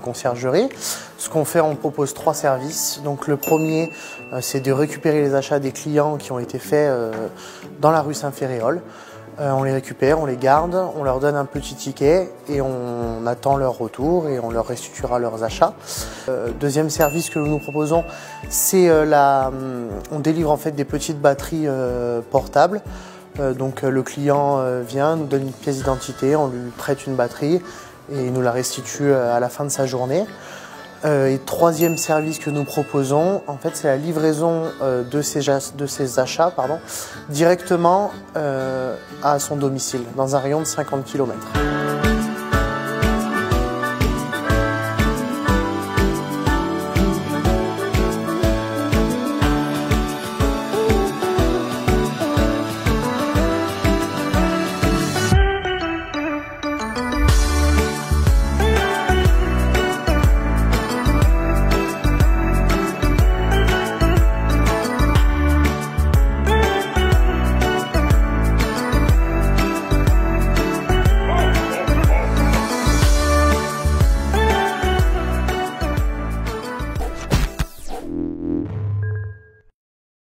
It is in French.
conciergerie. Ce qu'on fait, on propose trois services. Donc le premier, c'est de récupérer les achats des clients qui ont été faits dans la rue Saint-Ferréol. Euh, on les récupère, on les garde, on leur donne un petit ticket et on attend leur retour et on leur restituera leurs achats. Euh, deuxième service que nous nous proposons, c'est euh, la, hum, on délivre en fait des petites batteries portables. donc le client vient, nous donne une pièce d'identité, on lui prête une batterie et il nous la restitue à la fin de sa journée. Euh, et troisième service que nous proposons, en fait, c'est la livraison euh, de, ces achats pardon, directement euh, à son domicile, dans un rayon de 50 km.